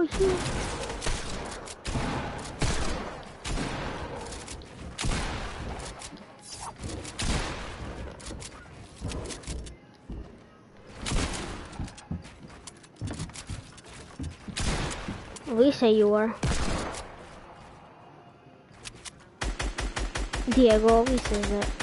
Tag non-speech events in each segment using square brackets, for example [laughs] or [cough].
Shit. We say you are. Diego always says that.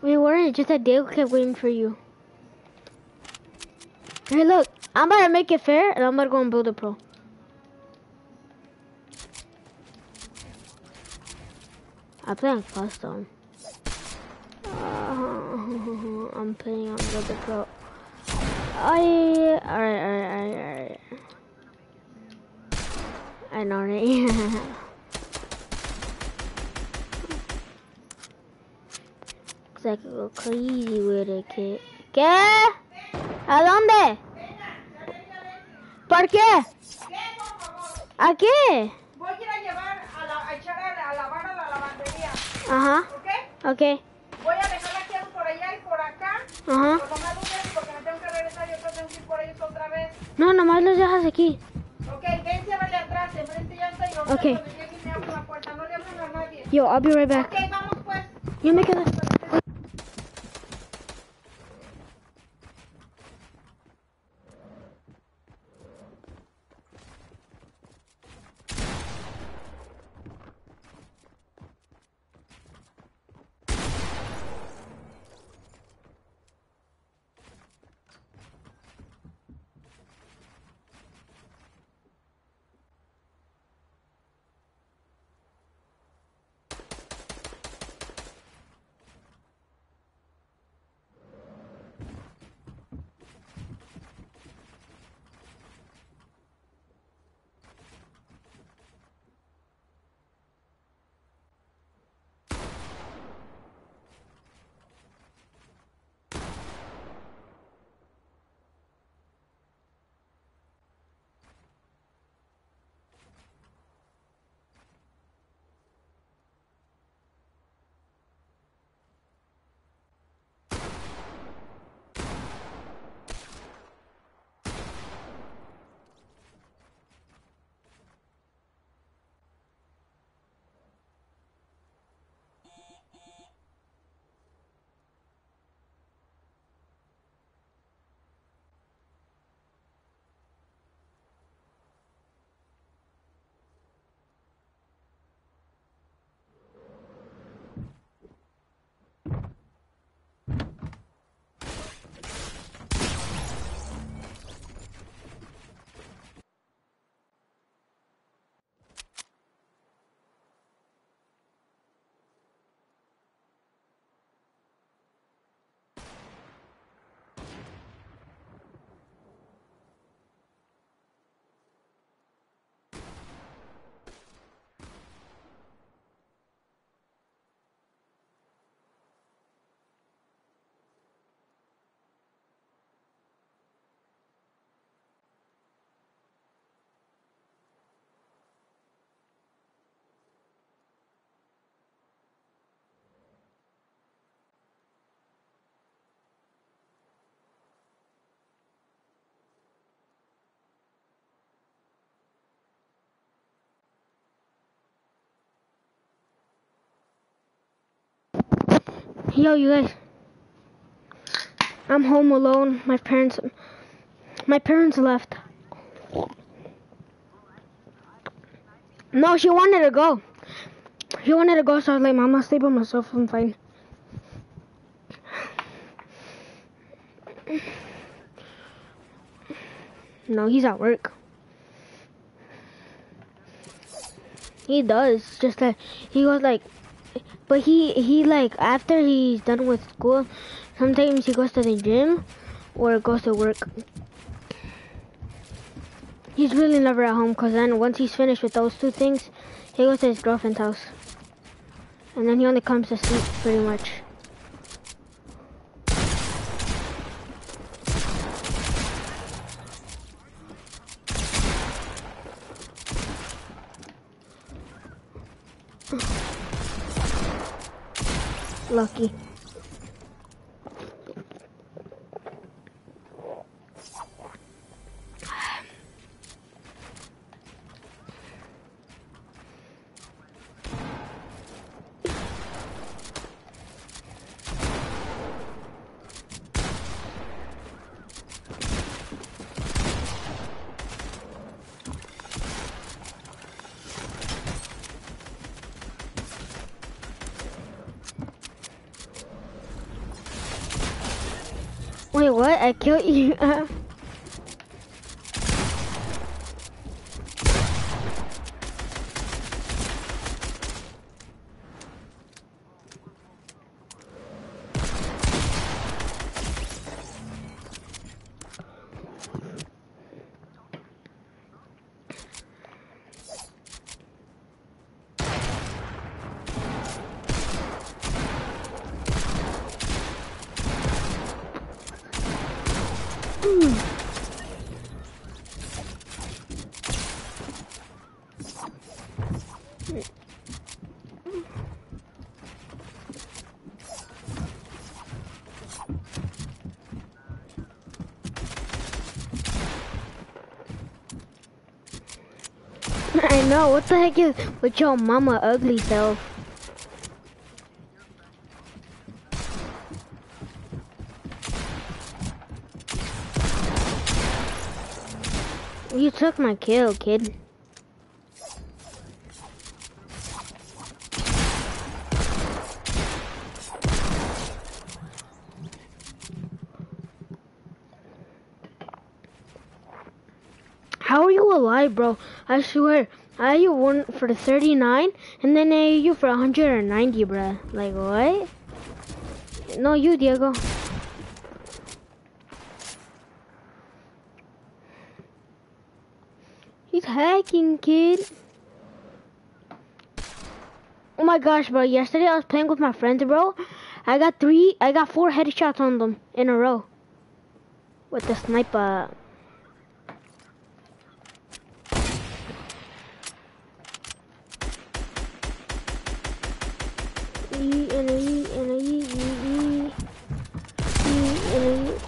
We weren't, just that Diego kept waiting for you. Hey look, I'm about to make it fair and I'm about to go and build a pro. I play on custom. Uh, [laughs] I'm playing on build a pro. I alright, alright, alright, alright. I know, right? [laughs] Cause I could go crazy with it, kid. ¿Qué? ¿A dónde? ¿Por qué? ¿A qué? Voy a ir a llevar a, la, a echar a, lavar a la lavandería, Ajá, ¿ok? ok. Voy a dejar aquí algo por allá y por acá. Ajá. Por no me dudes porque me tengo que regresar y otra tengo que ir por ellos otra vez. No, nomás los dejas aquí. Ok, ven, llévale atrás, enfrente ya está y ahorita Ok. cuando llegue me abro la puerta. No le abran a nadie. Yo, I'll be right back. Ok, vamos pues. Yo me quedo. Yo, you guys. I'm home alone. My parents, my parents left. No, she wanted to go. She wanted to go, so I was like, Mom, I'll stay by myself. I'm fine. No, he's at work. He does, just that he goes like, but he he like after he's done with school, sometimes he goes to the gym or goes to work. He's really never at home because then once he's finished with those two things, he goes to his girlfriend's house. And then he only comes to sleep pretty much. Lucky. Wait, what? I killed you? [laughs] I know. What the heck is with your mama ugly self? You took my kill, kid. How are you alive, bro? I swear, I you one for the 39, and then I you for 190, bro. Like, what? No, you, Diego. He's hacking, kid. Oh my gosh, bro. Yesterday I was playing with my friends, bro. I got three, I got four headshots on them in a row. With the sniper. E and a E and a E, E, E. E and a E.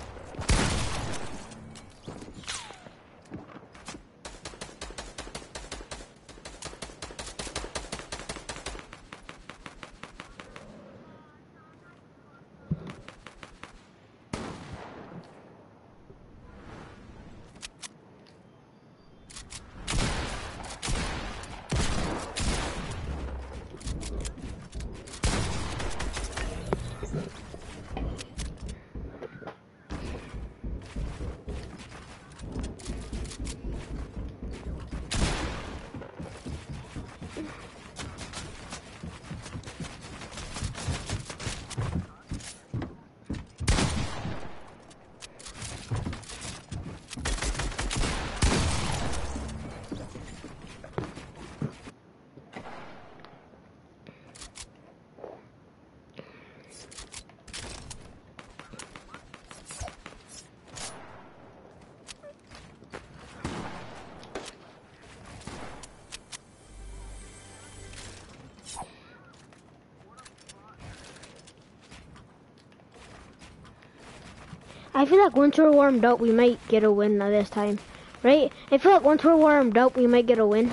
I feel like once we're warmed up, we might get a win this time, right? I feel like once we're warmed up, we might get a win.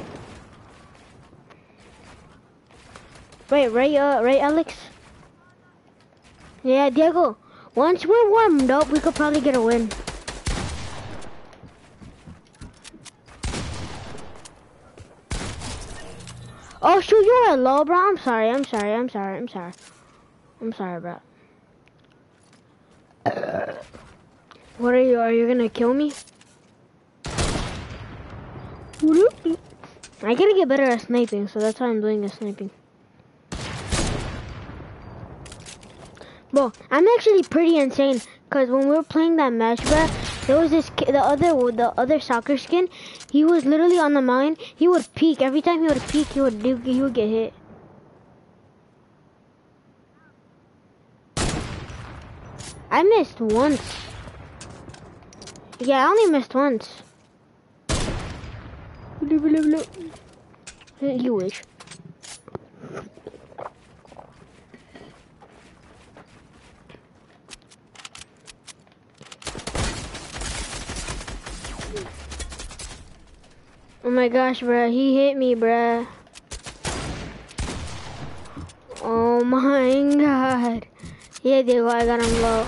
Right, right, uh, right, Alex? Yeah, Diego. Once we're warmed up, we could probably get a win. Oh shoot, you are a low, bro. I'm sorry. I'm sorry. I'm sorry. I'm sorry. I'm sorry, bro. What are you? Are you gonna kill me? I gotta get better at sniping, so that's why I'm doing the sniping. Bro, I'm actually pretty insane, cause when we were playing that match, bro, there was this the other the other soccer skin. He was literally on the mine. He would peek every time he would peek. He would do. He would get hit. I missed once. Yeah, I only missed once. You wish. Oh my gosh, bruh. He hit me, bruh. Oh my [laughs] god. Yeah, Diego, I got him low.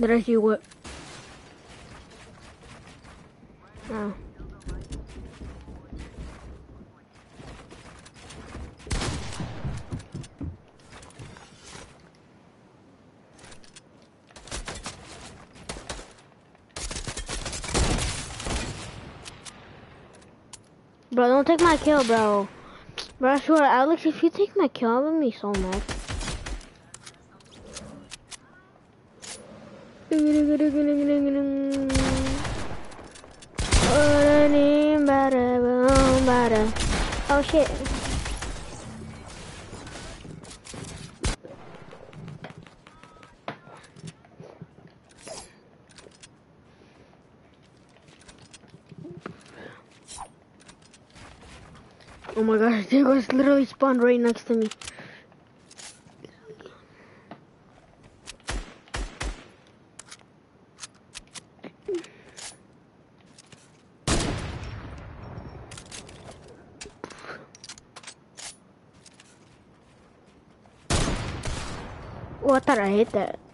Did see what? Oh. Bro, don't take my kill, bro. Bro, I swear, Alex, if you take my kill, I'm gonna be so mad. Oh shit. Oh my gosh, [laughs] there was literally spawned right next to me. Oh, I thought I hit that. Bro!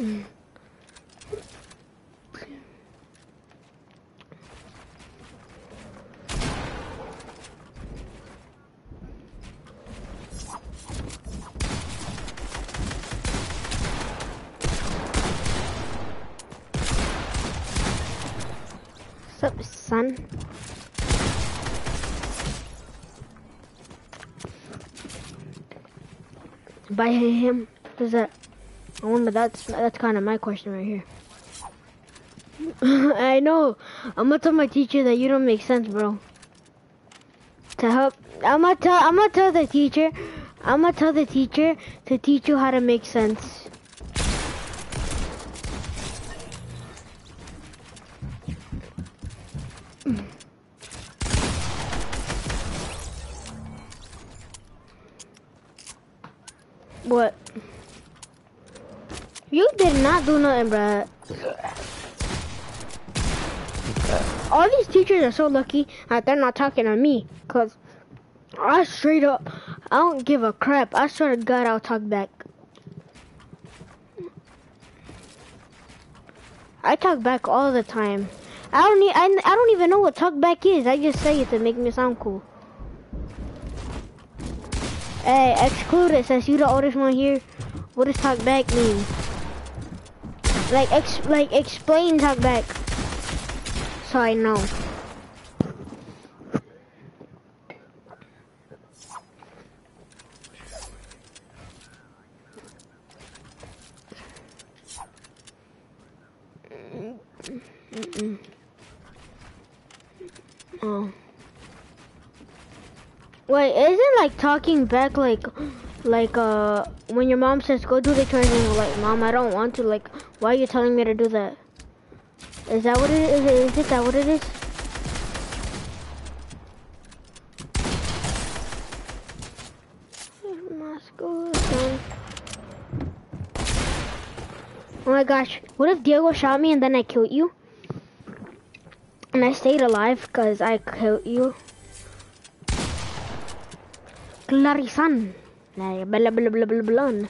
What's up, son? By him, does that? I wonder. That's that's kind of my question right here. [laughs] I know. I'm gonna tell my teacher that you don't make sense, bro. To help, I'm gonna tell. I'm gonna tell the teacher. I'm gonna tell the teacher to teach you how to make sense. Not do nothing, bruh. All these teachers are so lucky that they're not talking to me. Cause I straight up, I don't give a crap. I swear to God, I'll talk back. I talk back all the time. I don't need, I, I don't even know what talk back is. I just say it to make me sound cool. Hey, exclude it since you the oldest one here. What does talk back mean? Like, ex like explain talk back. So I know. Oh. Wait, isn't like talking back like, like uh, when your mom says go do the chores and you're like, mom, I don't want to. Like, why are you telling me to do that? Is that what it is? Is it that what it is? Oh my gosh, what if Diego shot me and then I killed you? And I stayed alive because I killed you. Clarisan. Blah, blah, blah, blah, blah, blah.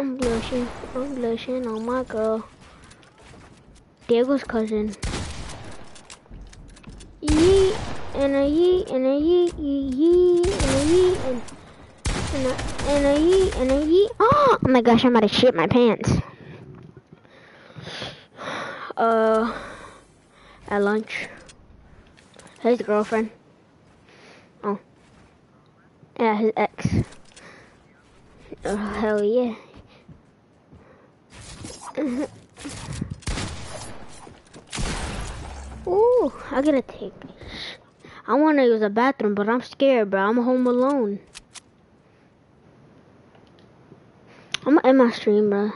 I'm blushing. I'm blushing on my girl. Diego's cousin. Yee and a yee and a yee yee yee and a yee and and a, and a yee and a yee. [gasps] Oh my gosh! I'm about to shit my pants. [sighs] Uh, at lunch. His girlfriend. Oh. Yeah, his ex. Oh, hell yeah. Ooh, I gotta take. This. I wanna use a bathroom, but I'm scared, bro. I'm home alone. I'm end my stream, bro.